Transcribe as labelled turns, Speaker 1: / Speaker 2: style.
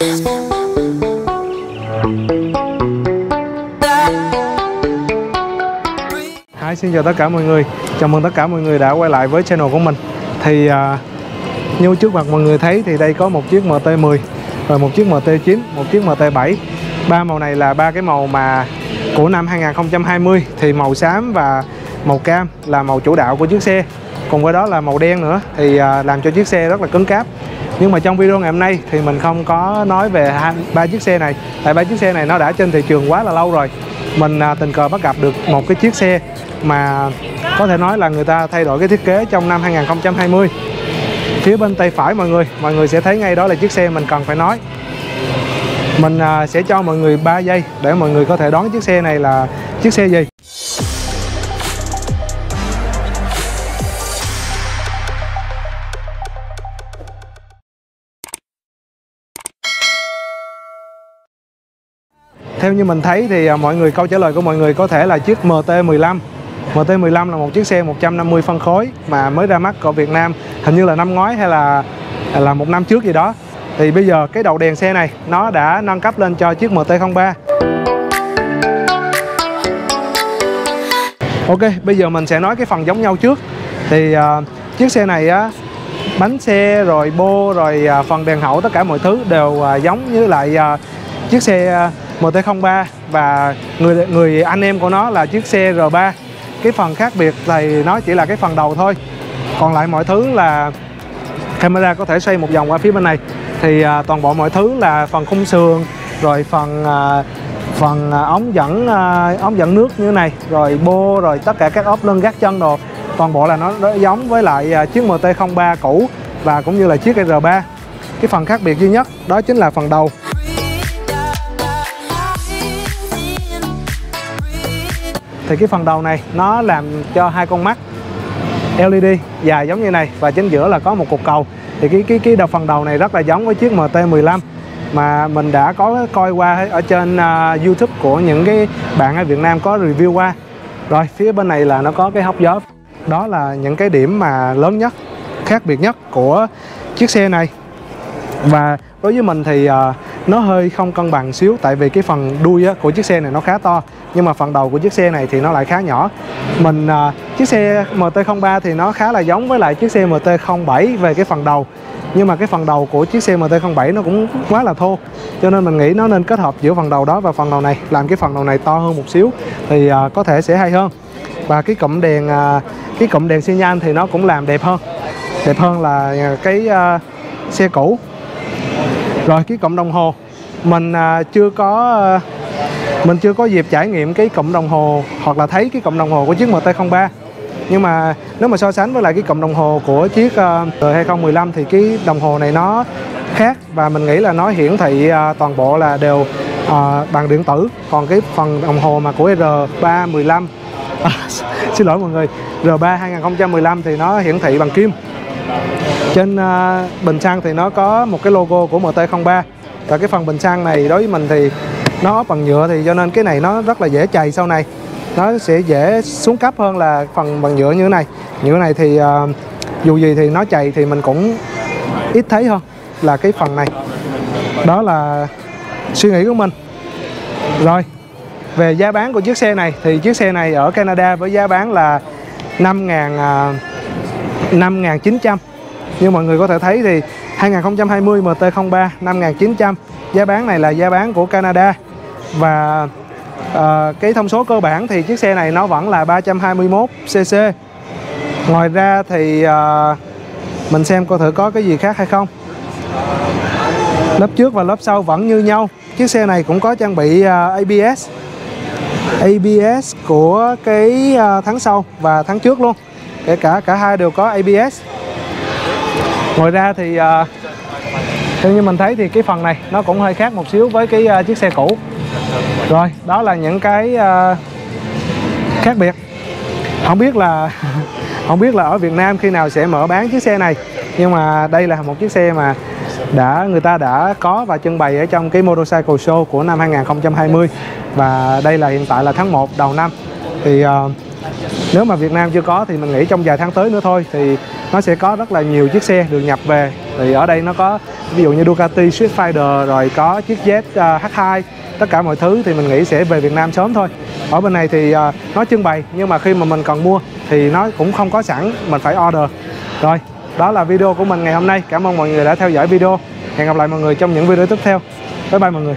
Speaker 1: Hi, xin chào tất cả mọi người. Chào mừng tất cả mọi người đã quay lại với channel của mình. Thì à, như trước mặt mọi người thấy thì đây có một chiếc MT-10 Rồi một chiếc MT-9, một chiếc MT-7 Ba màu này là ba cái màu mà của năm 2020 Thì màu xám và màu cam là màu chủ đạo của chiếc xe. Cùng với đó là màu đen nữa. Thì à, làm cho chiếc xe rất là cứng cáp nhưng mà trong video ngày hôm nay thì mình không có nói về ba chiếc xe này. Tại ba chiếc xe này nó đã trên thị trường quá là lâu rồi. Mình à, tình cờ bắt gặp được một cái chiếc xe mà có thể nói là người ta thay đổi cái thiết kế trong năm 2020 phía bên tay phải mọi người mọi người sẽ thấy ngay đó là chiếc xe mình cần phải nói. Mình à, sẽ cho mọi người 3 giây để mọi người có thể đoán chiếc xe này là chiếc xe gì. Theo như mình thấy thì à, mọi người câu trả lời của mọi người có thể là chiếc MT15 MT15 là một chiếc xe 150 phân khối mà mới ra mắt ở Việt Nam hình như là năm ngoái hay là à, là một năm trước gì đó. Thì bây giờ cái đầu đèn xe này nó đã nâng cấp lên cho chiếc MT03 Ok bây giờ mình sẽ nói cái phần giống nhau trước. Thì uh, chiếc xe này á bánh xe rồi bô rồi uh, phần đèn hậu tất cả mọi thứ đều uh, giống như lại uh, chiếc xe MT03 và người người anh em của nó là chiếc xe R3 cái phần khác biệt thì nó chỉ là cái phần đầu thôi. Còn lại mọi thứ là camera có thể xoay một vòng qua phía bên này. Thì à, toàn bộ mọi thứ là phần khung sườn rồi phần à, phần à, ống dẫn à, ống dẫn nước như thế này rồi bô rồi tất cả các ốp lưng gác chân đồ. Toàn bộ là nó, nó giống với lại à, chiếc MT03 cũ và cũng như là chiếc R3 cái phần khác biệt duy nhất đó chính là phần đầu. Thì cái phần đầu này nó làm cho hai con mắt LED dài giống như này và chính giữa là có một cục cầu. Thì cái cái cái đầu phần đầu này rất là giống với chiếc MT15 mà mình đã có coi qua ở trên uh, YouTube của những cái bạn ở Việt Nam có review qua. Rồi phía bên này là nó có cái hốc gió. Đó là những cái điểm mà lớn nhất khác biệt nhất của chiếc xe này. Và đối với mình thì uh, nó hơi không cân bằng xíu tại vì cái phần đuôi á, của chiếc xe này nó khá to nhưng mà phần đầu của chiếc xe này thì nó lại khá nhỏ. Mình à, chiếc xe MT03 thì nó khá là giống với lại chiếc xe MT07 về cái phần đầu nhưng mà cái phần đầu của chiếc xe MT07 nó cũng quá là thô cho nên mình nghĩ nó nên kết hợp giữa phần đầu đó và phần đầu này làm cái phần đầu này to hơn một xíu thì à, có thể sẽ hay hơn. Và cái cụm đèn à, cái cụm đèn xi nhan thì nó cũng làm đẹp hơn đẹp hơn là à, cái à, xe cũ rồi cái cộng đồng hồ. Mình à, chưa có à, mình chưa có dịp trải nghiệm cái cộng đồng hồ hoặc là thấy cái cộng đồng hồ của chiếc MT03 nhưng mà nếu mà so sánh với lại cái cộng đồng hồ của chiếc à, uh, 2015 thì cái đồng hồ này nó khác và mình nghĩ là nó hiển thị uh, toàn bộ là đều uh, bằng điện tử. Còn cái phần đồng hồ mà của R315 à, xin lỗi mọi người R3 2015 thì nó hiển thị bằng kim trên uh, bình xăng thì nó có một cái logo của MT03 và cái phần bình xăng này đối với mình thì nó bằng nhựa thì cho nên cái này nó rất là dễ chày sau này. Nó sẽ dễ xuống cấp hơn là phần bằng nhựa như thế này. Nhựa này thì uh, dù gì thì nó chày thì mình cũng ít thấy hơn là cái phần này. Đó là suy nghĩ của mình. Rồi về giá bán của chiếc xe này thì chiếc xe này ở Canada với giá bán là 5 ngàn uh, 5 900 như mọi người có thể thấy thì 2020 MT03 5900 giá bán này là giá bán của Canada. Và uh, cái thông số cơ bản thì chiếc xe này nó vẫn là 321 cc ngoài ra thì uh, mình xem coi thử có cái gì khác hay không. Lớp trước và lớp sau vẫn như nhau. Chiếc xe này cũng có trang bị ờ, uh, ABS ABS của cái uh, tháng sau và tháng trước luôn. Kể cả cả hai đều có ABS ngoài ra thì uh, theo như mình thấy thì cái phần này nó cũng hơi khác một xíu với cái uh, chiếc xe cũ. Rồi đó là những cái uh, khác biệt. Không biết là không biết là ở Việt Nam khi nào sẽ mở bán chiếc xe này nhưng mà đây là một chiếc xe mà đã người ta đã có và trưng bày ở trong cái Motorcycle Show của năm 2020 và đây là hiện tại là tháng 1 đầu năm. Thì uh, nếu mà Việt Nam chưa có thì mình nghĩ trong vài tháng tới nữa thôi thì nó sẽ có rất là nhiều chiếc xe được nhập về. Thì ở đây nó có ví dụ như Ducati Swift Fighter rồi có chiếc Z à, H2 tất cả mọi thứ thì mình nghĩ sẽ về Việt Nam sớm thôi. Ở bên này thì uh, nó trưng bày nhưng mà khi mà mình cần mua thì nó cũng không có sẵn mình phải order. Rồi đó là video của mình ngày hôm nay. Cảm ơn mọi người đã theo dõi video. Hẹn gặp lại mọi người trong những video tiếp theo. Bye bye mọi người.